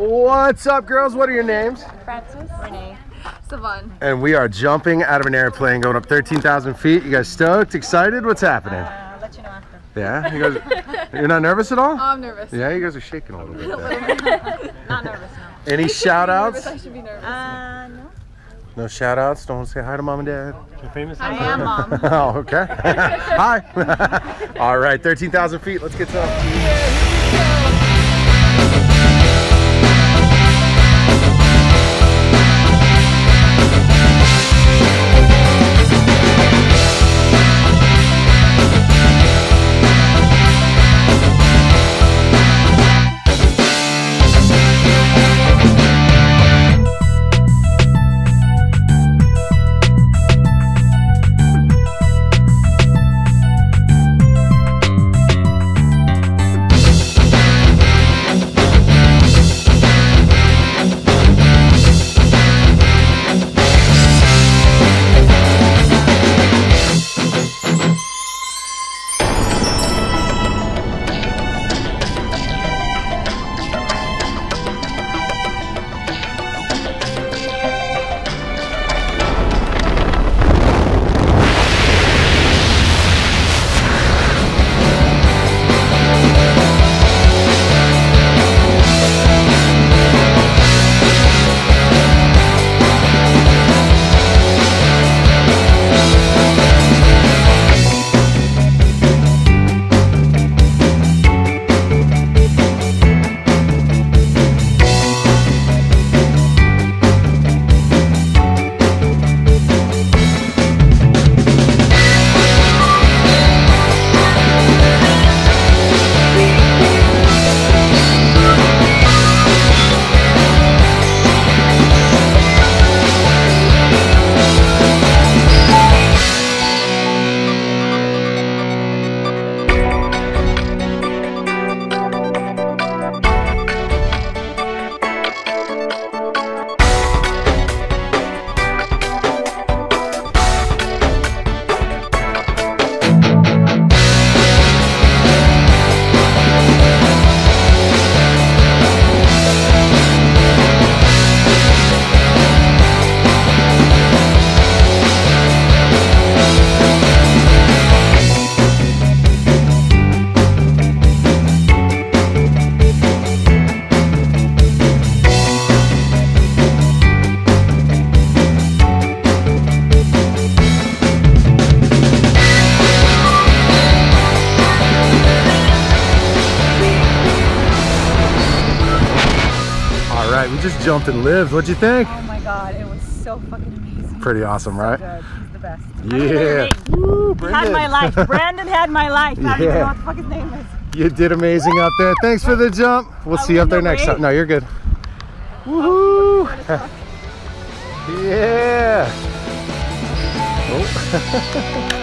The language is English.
What's up, girls? What are your names? Francis. Renee. Savon. And we are jumping out of an airplane going up 13,000 feet. You guys stoked? Excited? What's happening? Uh, I'll let you know after. Yeah? You guys, you're not nervous at all? Oh, I'm nervous. Yeah, you guys are shaking a little bit. Not nervous, no. Any shout outs? I should be nervous. Uh, no. No shout outs? Don't say hi to mom and dad? You're famous. I am mom. oh, okay. hi. all right, 13,000 feet. Let's get to right, we just jumped and lived. What'd you think? Oh my god, it was so fucking amazing. Pretty awesome, right? Good. He's the best. Yeah. Woo, had my life. Brandon had my life. I don't even Yeah. know what the fuck his name is. You did amazing up there. Thanks for the jump. We'll Are see you up there next way? time. No, you're good. Woohoo! yeah. Oh.